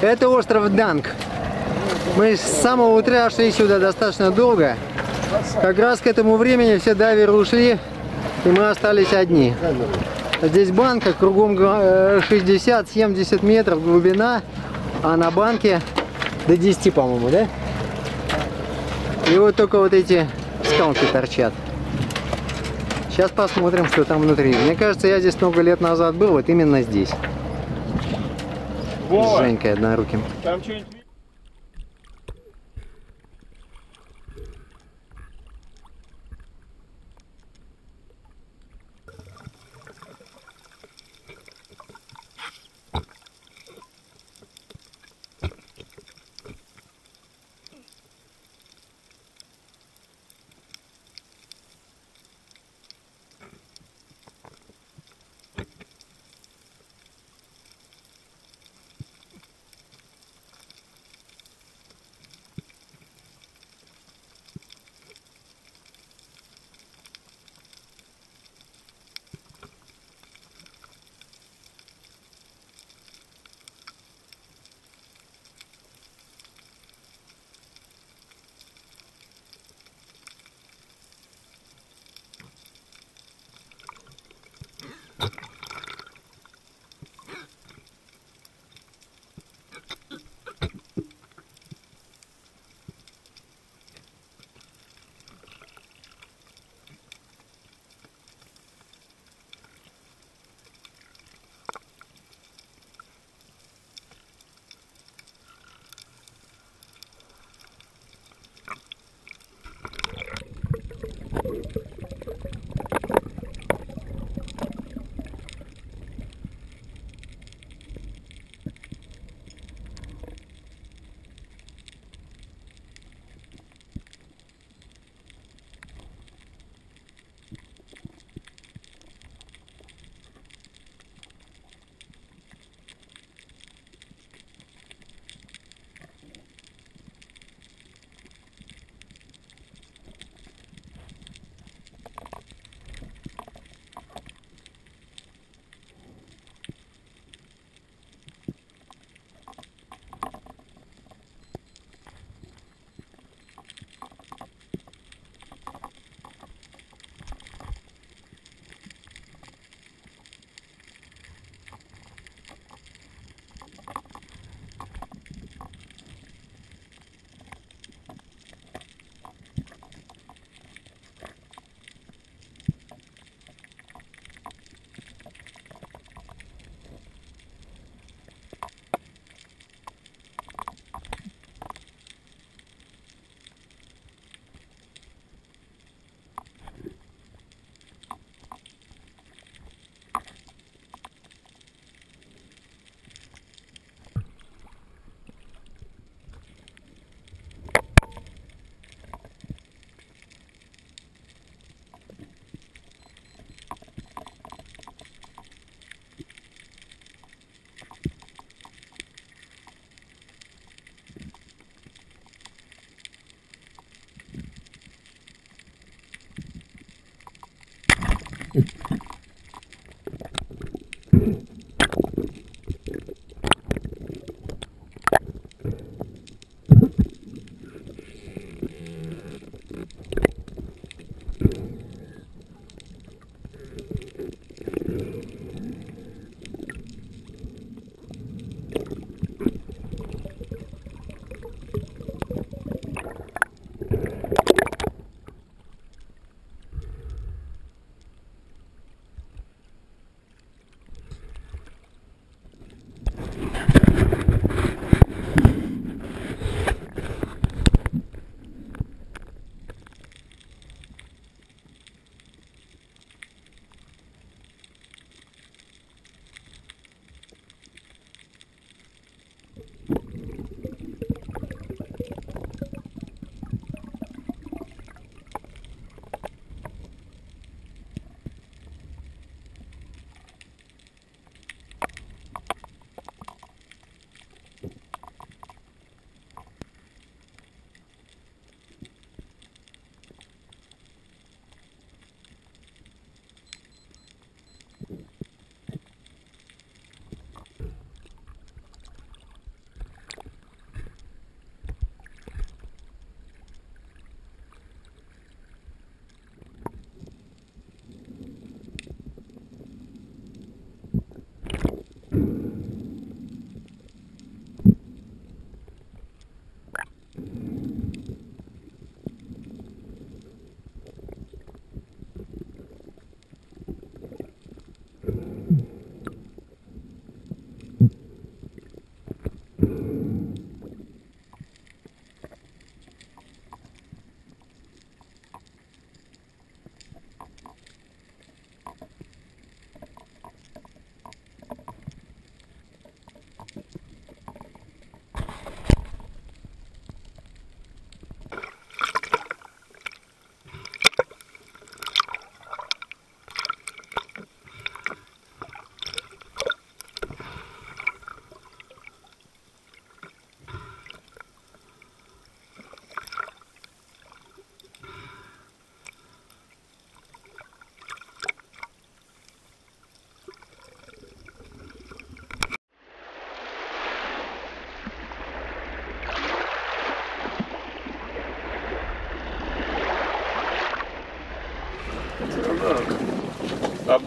Это остров Данг. Мы с самого утра шли сюда достаточно долго. Как раз к этому времени все дайверы ушли, и мы остались одни. Здесь банка, кругом э, 60-70 метров глубина, а на банке до 10, по-моему, да? И вот только вот эти скалки торчат. Сейчас посмотрим, что там внутри. Мне кажется, я здесь много лет назад был, вот именно здесь. Женькой одноруким. там что-нибудь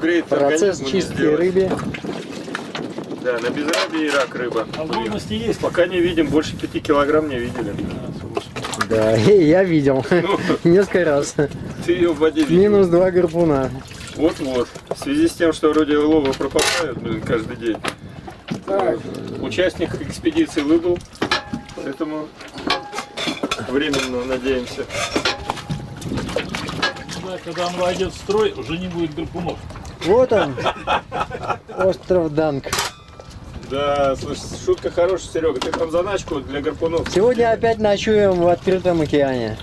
апгрейд Процесс чистки рыбы. Да, на безрабе и рак рыба. А трудности есть? Пока не видим, больше 5 килограмм не видели. Да, я видел. Ну. Несколько раз. Ты ее в воде видел. Минус два гарпуна. Вот-вот. В связи с тем, что вроде улова пропадают, блин, каждый день. Так, Участник экспедиции выбыл, поэтому временно надеемся. да, когда он войдет в строй, уже не будет гарпунов. Вот он. Остров Данк. Да, слушай, шутка хорошая, Серега. Ты там заначку для гарпунов. Сегодня опять ночуем в открытом океане.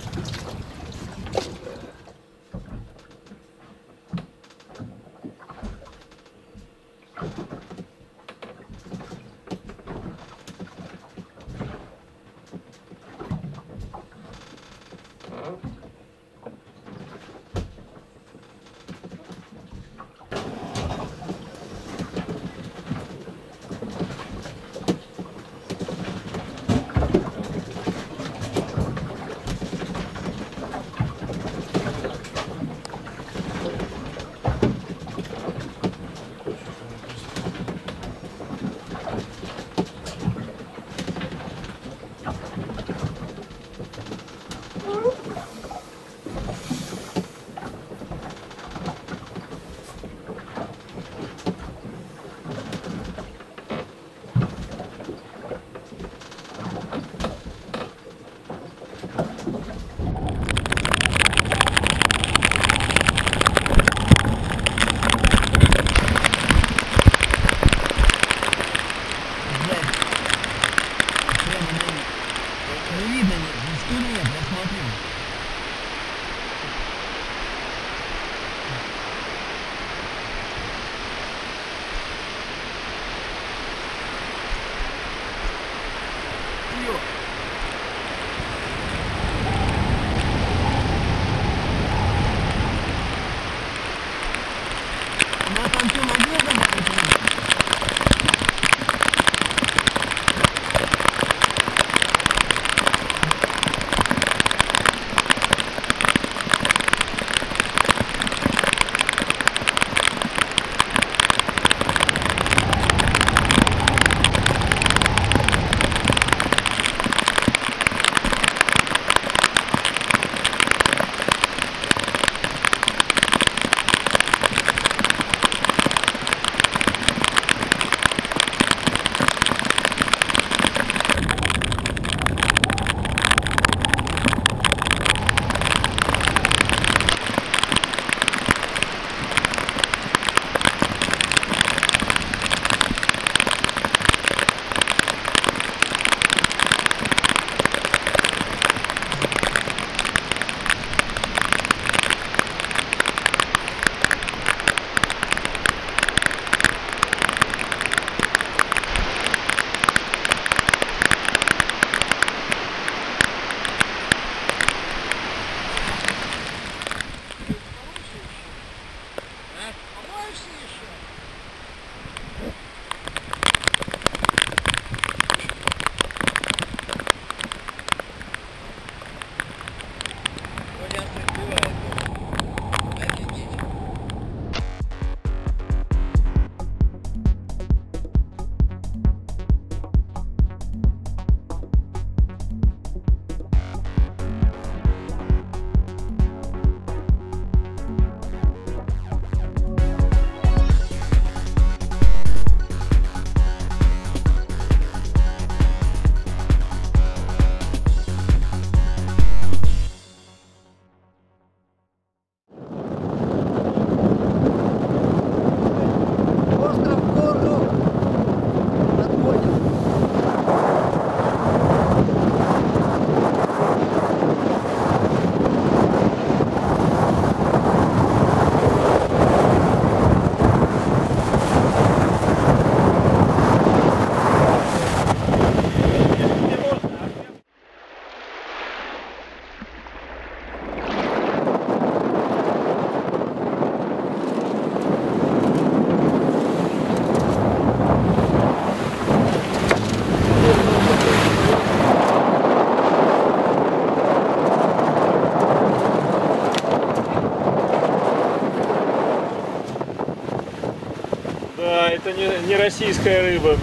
Российская рыба,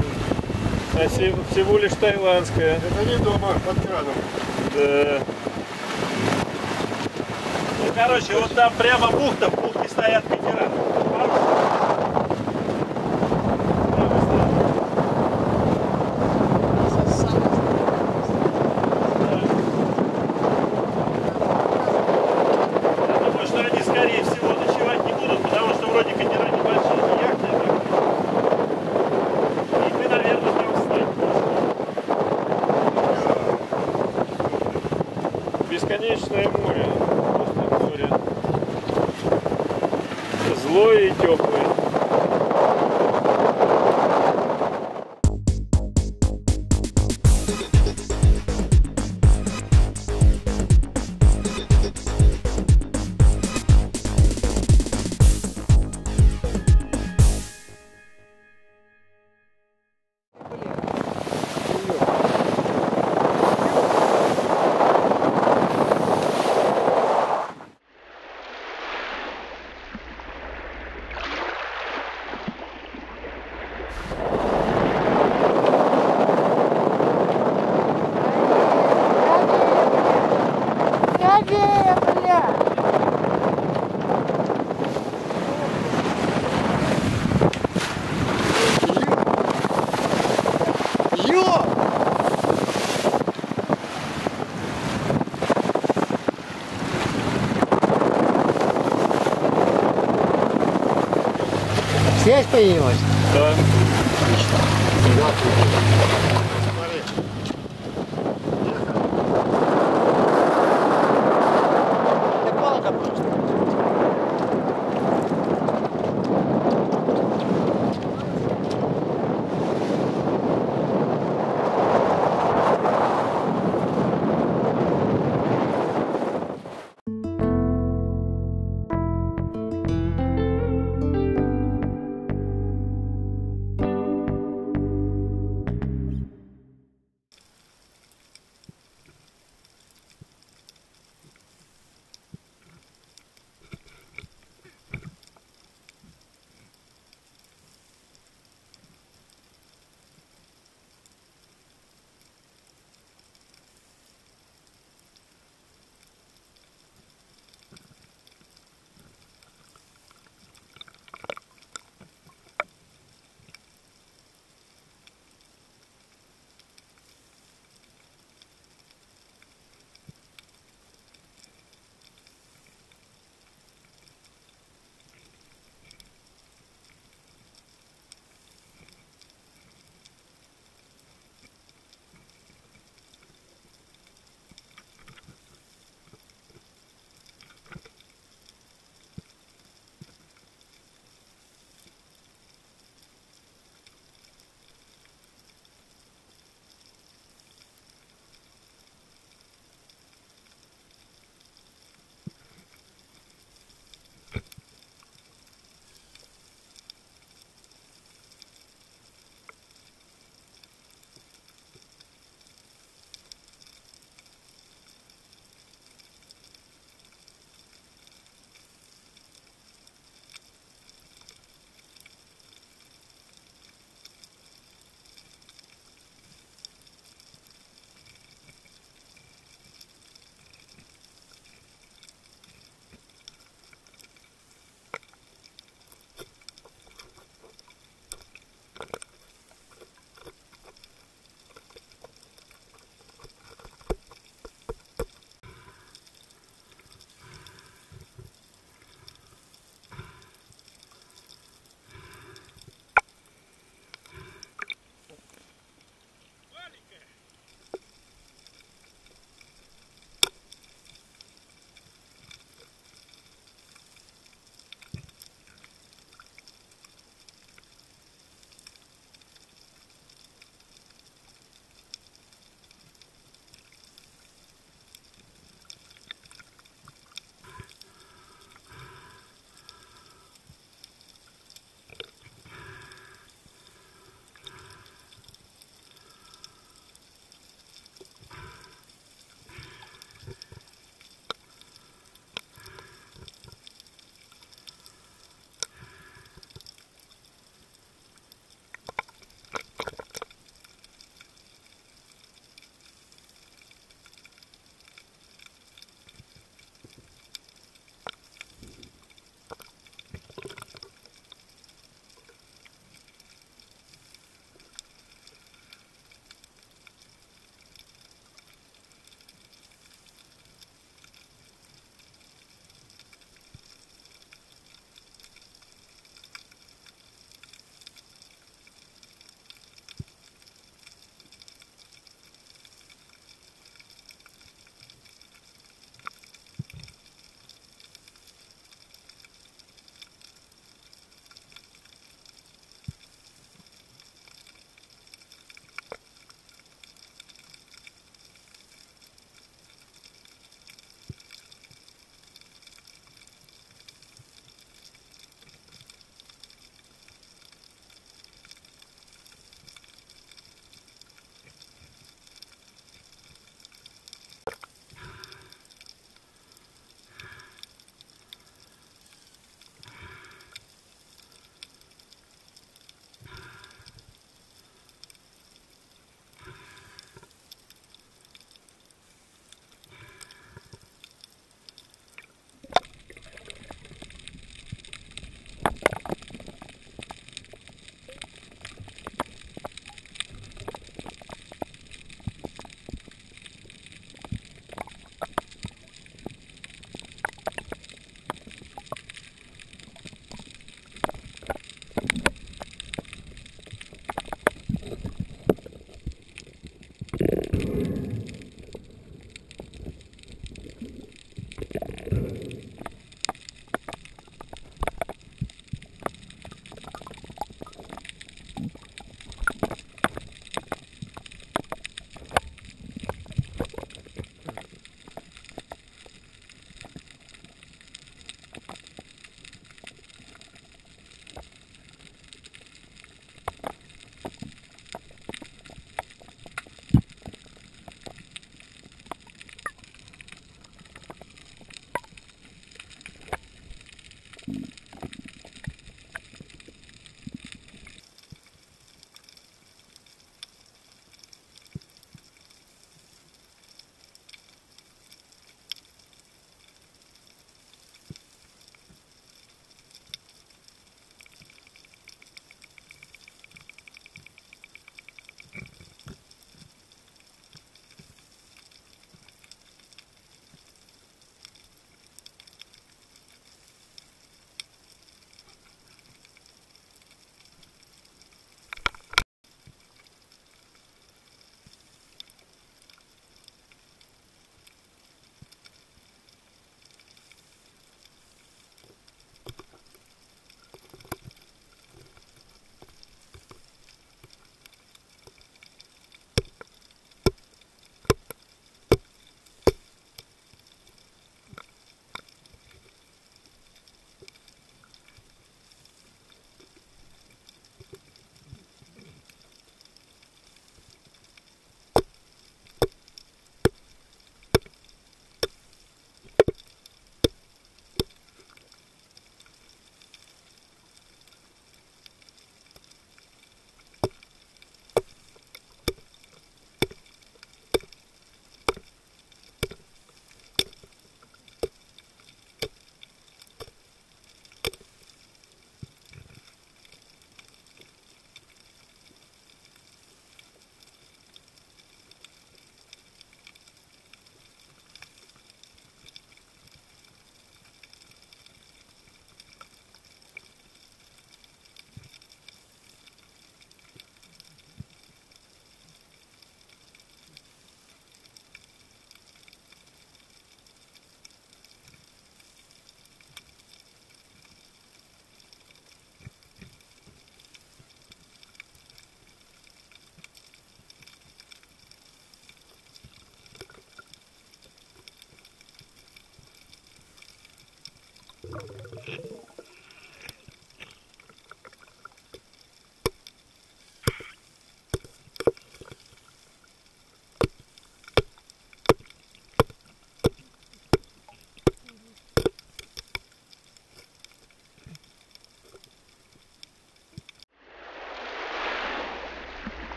а се- всего лишь тайландская. Это не дома под краном. Да. Ну, короче, вот там прямо бухта, в бухте стоят Связь появилась? Да.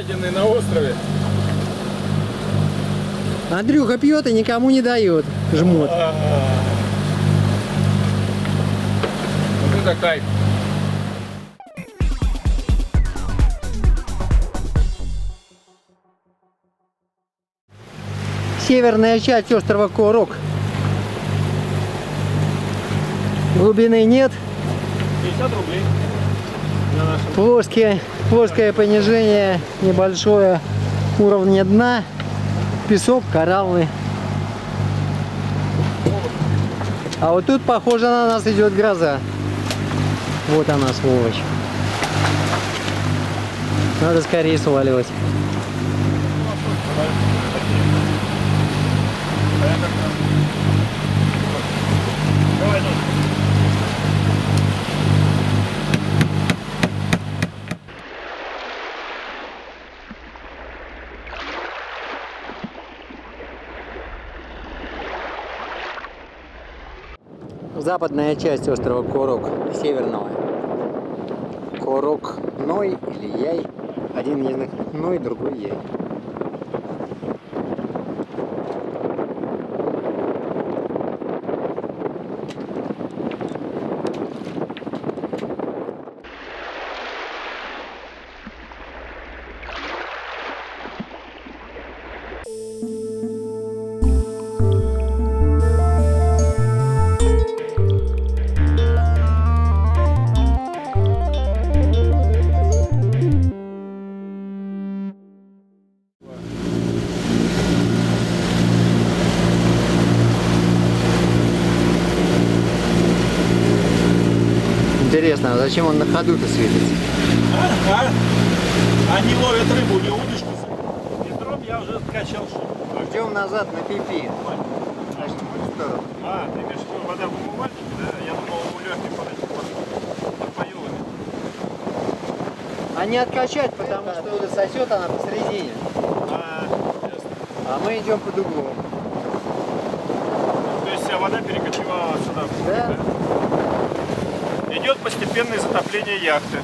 Найденный на острове. Андрюха пьет и никому не дает. Жмот. Вот это кайф. Северная часть острова Корок. Глубины нет. 50 рублей. Плоские, плоское понижение небольшое уровня дна. Песок, кораллы. А вот тут, похоже, на нас идет гроза. Вот она, сволочь. Надо скорее сваливать. Западная часть острова Корок, северного. Корок Ной или Яй. Один них Ной, другой Яй. Зачем он на ходу-то светится? А? А? Они ловят рыбу, не удочку. Ведром я уже откачал шум. Ждем назад на пипи. Значит, в сторону. А, ты имеешь в виду вода в умывальнике, да? Я думал, у Лехи под этим под. А не откачать, потому что оттуда сосет она посередине. А, ясно. А мы идем под углом. То есть вся вода перекочевала сюда. Да. Идет постепенное затопление яхты.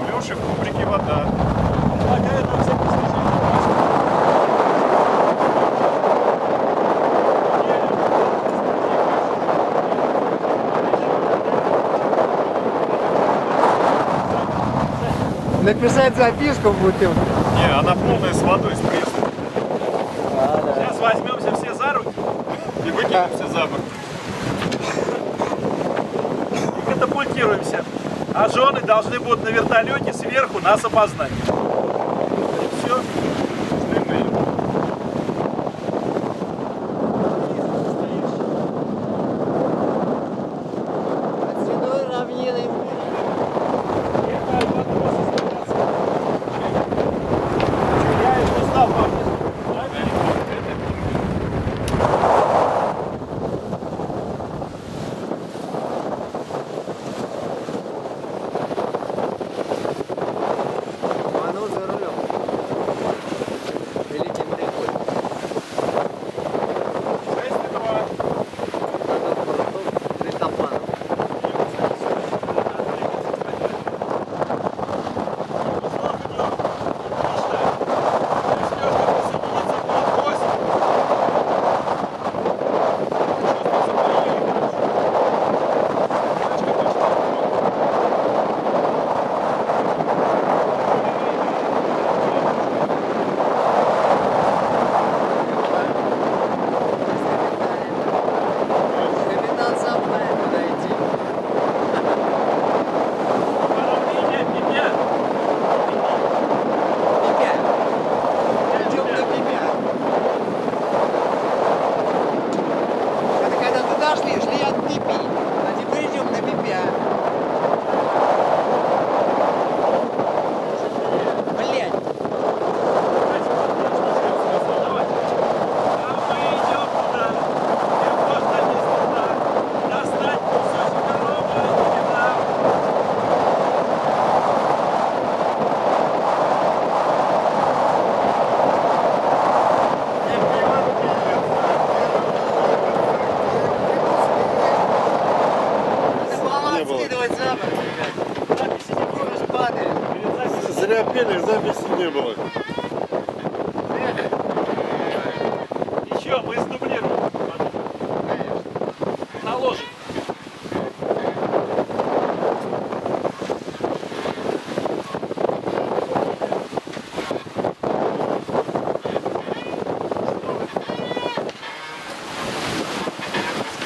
У Леши в кубрике вода. Написать записку в бутылку. Не, она полная с водой, с пресной. А, да. Сейчас возьмемся все за руки и выкинемся за борт. И катапультируемся. А жены должны будут на вертолете сверху нас опознать.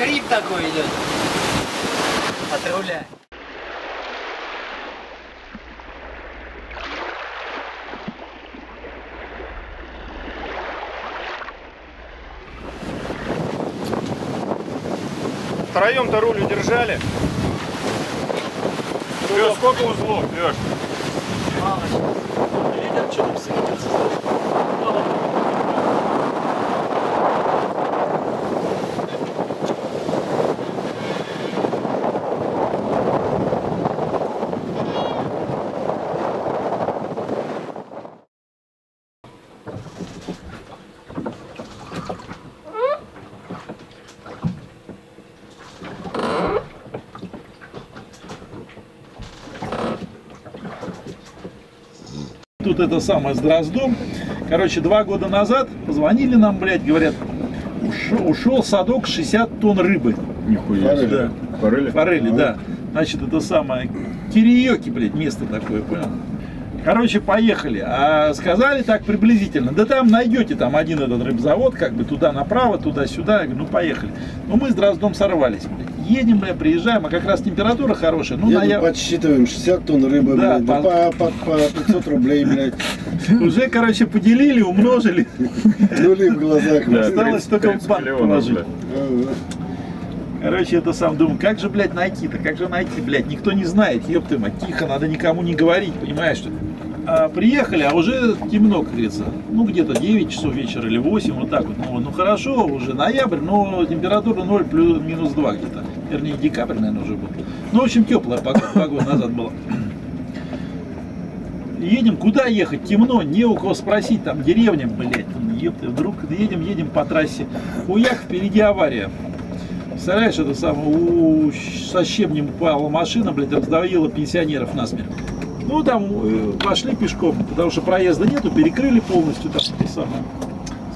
Скрип такой идет. От руля. Втроем-то руль удержали. Лёш, сколько узлов, Лёш? Видят, что там Тут это самое с Дроздом. Короче, два года назад позвонили нам, блядь, говорят, ушел, ушел садок 60 тонн рыбы. Нихуя Форели. себе. Форели? Форели, да. Значит, это самое, Кириёки, блядь, место такое, понял? Короче, поехали. А сказали так приблизительно. Да там найдете там один этот рыбзавод, как бы туда направо, туда-сюда. Я говорю, ну поехали. Ну мы с Дроздом сорвались, блядь. Едем, блядь, приезжаем, а как раз температура хорошая. Ну, Едем, ноябрь. подсчитываем 60 тонн рыбы, Да, блядь, да по- по, по- по 500 рублей, блядь. Уже, короче, поделили, умножили. Нули в глазах. Да, Осталось 30 только в 30 банк положить. Короче, это сам думаю, как же, блядь, найти-то, как же найти, блядь, никто не знает, ёб ты мать, тихо, надо никому не говорить, понимаешь, что а, приехали, а уже темно, как говорится, ну, где-то 9 часов вечера или 8, вот так вот, ну, ну хорошо, уже ноябрь, но температура 0 плюс минус 2 где-то, вернее, декабрь, наверное, уже был, ну, в общем, теплая погода, два назад была. Едем, куда ехать? Темно, не у кого спросить, там деревня, блядь, ёпты, вдруг едем, едем по трассе, хуяк, впереди авария. Представляешь, это самое, у, со щебнем упала машина, блядь, раздавила пенсионеров насмерть. Ну, там э, пошли пешком, потому что проезда нету, перекрыли полностью там самое.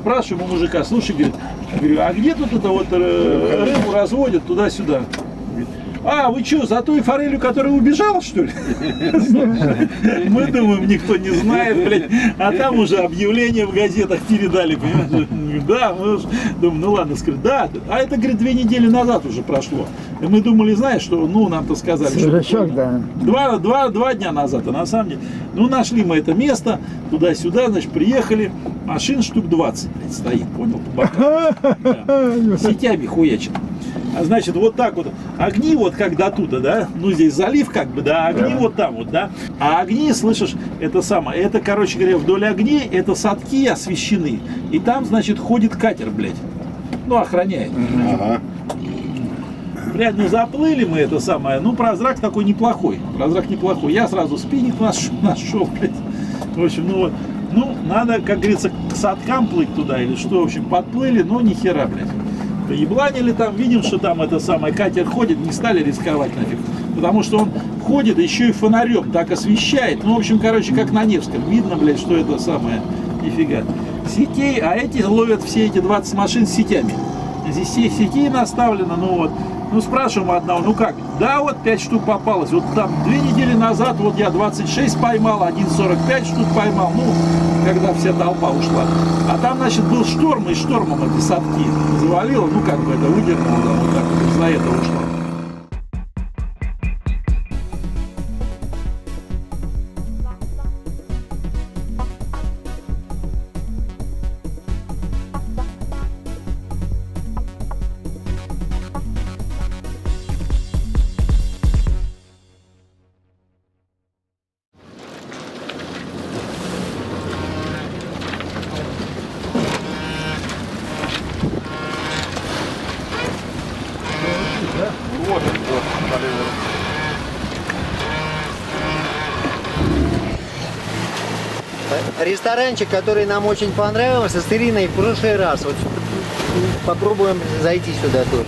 Спрашиваем у мужика, слушай, говорит, говорю, а где тут это вот э, рыбу разводят туда-сюда? А, вы что, за той форелью, которая убежала, что ли? Мы думаем, никто не знает, блядь. А там уже объявление в газетах передали, понимаешь? Да, мы уж думаем, ну ладно, скажем, да. А это, говорит, две недели назад уже прошло. И мы думали, знаешь, что, ну, нам-то сказали, что... Да. Два, два, два дня назад, а на самом деле. Ну, нашли мы это место, туда-сюда, значит, приехали. Машин штук 20, блядь, стоит, понял, по бокам. Да. Сетями хуячат. А значит, вот так вот, огни вот как до туда, да, ну здесь залив как бы, да, огни вот там вот, да, а огни, слышишь, это самое, это, короче говоря, вдоль огней, это садки освещены, и там, значит, ходит катер, блядь, ну, охраняет. Ага. Блядь, ну заплыли мы это самое. Ну, прозрак такой неплохой. Прозрак неплохой. Я сразу спиннинг наш, нашел, блядь. В общем, ну вот. Ну, надо, как говорится, к садкам плыть туда или что. В общем, подплыли, но ни хера, блядь. Да ебланили там, видим, что там это самое, катер ходит, не стали рисковать нафиг. Потому что он ходит, еще и фонарем так освещает. Ну, в общем, короче, как на Невском. Видно, блядь, что это самое, нифига. Сетей, а эти ловят все эти 20 машин сетями. Здесь се- сетей наставлено, ну вот. Ну, спрашиваем одного, ну как? Да, вот 5 штук попалось. Вот там две недели назад вот я 26 поймал, 1,45 штук поймал, ну, когда вся толпа ушла. А там, значит, был шторм, и штормом эти садки завалило, ну, как бы это выдернуло, вот так вот из-за этого ушло. Ресторанчик, который нам очень понравился, с Ириной в прошлый раз. Вот попробуем зайти сюда тоже.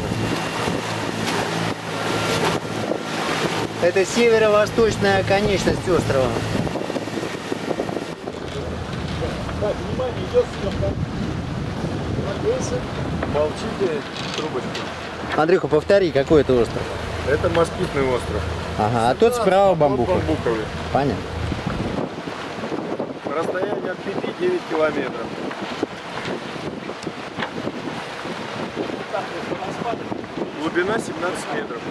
Это северо-восточная конечность острова. Так, внимание, идет съемка. Молчите, трубочку. Андрюха, повтори, какой это остров? Это москитный остров. Ага, а тот справа бамбуковый. Бамбуковый. Понятно. Расстояние от 5-9 километров. Глубина 17 метров.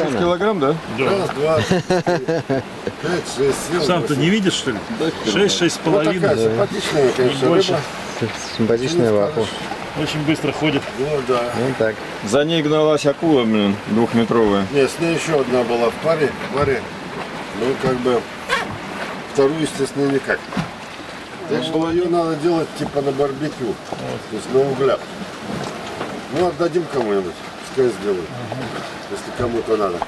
А Вот она. килограмм, да? Раз, два, три, пять, шесть, семь, Сам-то не видишь, что ли? Шесть, шесть с такая половиной. симпатичная, конечно, больше. Симпатичная ваху. Очень быстро ходит. Ну да. Ну так. За ней гналась акула, блин, двухметровая. Не, с ней еще одна была в паре. В паре. Ну, как бы, вторую, естественно, никак. Так что ее надо делать типа на барбекю. То есть на углях. Ну, отдадим кому-нибудь. Пускай сделают. Если кому-то надо.